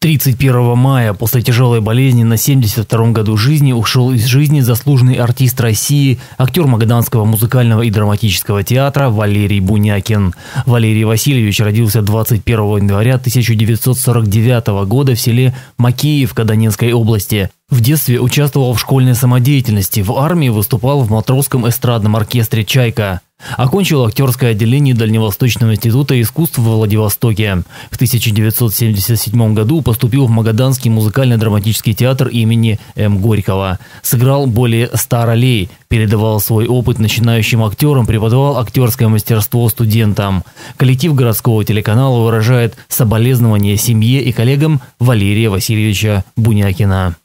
31 мая после тяжелой болезни на 72-м году жизни ушел из жизни заслуженный артист России, актер Магаданского музыкального и драматического театра Валерий Бунякин. Валерий Васильевич родился 21 января 1949 года в селе Макеев Каданинской области. В детстве участвовал в школьной самодеятельности, в армии выступал в матросском эстрадном оркестре «Чайка». Окончил актерское отделение Дальневосточного института искусств в Владивостоке. В 1977 году поступил в Магаданский музыкально-драматический театр имени М. Горького. Сыграл более 100 ролей, передавал свой опыт начинающим актерам, преподавал актерское мастерство студентам. Коллектив городского телеканала выражает соболезнования семье и коллегам Валерия Васильевича Бунякина.